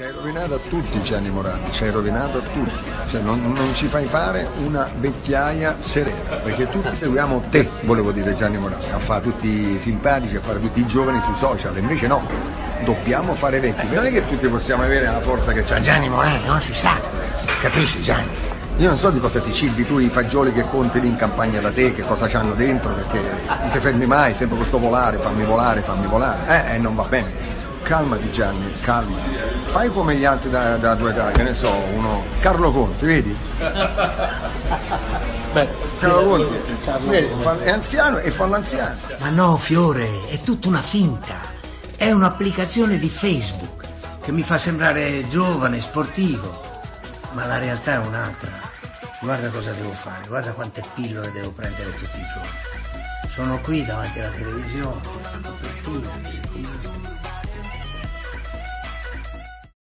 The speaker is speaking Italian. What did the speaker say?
Ci hai rovinato a tutti Gianni Morandi, ci hai rovinato a tutti, cioè non, non ci fai fare una vecchiaia serena, perché tutti seguiamo te, volevo dire Gianni Morandi, a fare tutti simpatici, a fare tutti i giovani sui social, invece no, dobbiamo fare vecchi, non è che tutti possiamo avere la forza che c'ha Gianni Morandi, non si sa, capisci Gianni? Io non so di cosa ti cibi tu i fagioli che conti lì in campagna da te, che cosa c'hanno dentro, perché non ti fermi mai, sempre questo volare, fammi volare, fammi volare, eh, eh non va bene. Calmati Gianni, calmati. Fai come gli altri da, da tua età, che ne so, uno. Carlo Conti, vedi? Beh, Carlo Conti, vedi, fa- è anziano e fa l'anziano. Ma no, Fiore, è tutta una finta. È un'applicazione di Facebook che mi fa sembrare giovane, sportivo. Ma la realtà è un'altra. Guarda cosa devo fare, guarda quante pillole devo prendere tutti i giorni. Sono qui davanti alla televisione, copertina,